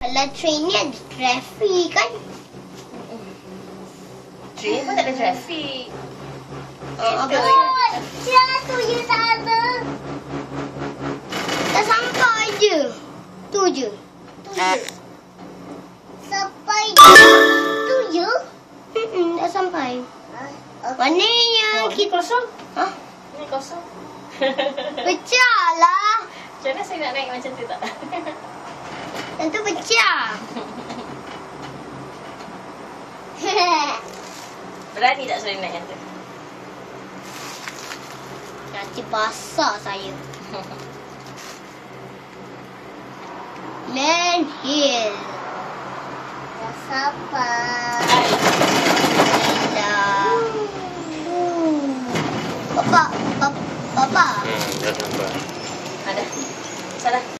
Kalau train ni ada traffic kan? Train pun tak ada traffic. Oh, Kereta oh, jangan tu je tak ada. Dah sampai je. Tu je. Tu je. Sampai je. Tu je? Hmm, dah sampai. Mana yang Oh, ni kita... kosong. Ha? Ni kosong. Pecah lah. Macam mana saya nak naik macam tu tak? Yang tu pecah. Berani tak saya naik yang tu? Nanti basah saya. Man Hill. Dah sampai. Dah. Papa, papa, papa. Hmm, dah sampai. Ada. Salah.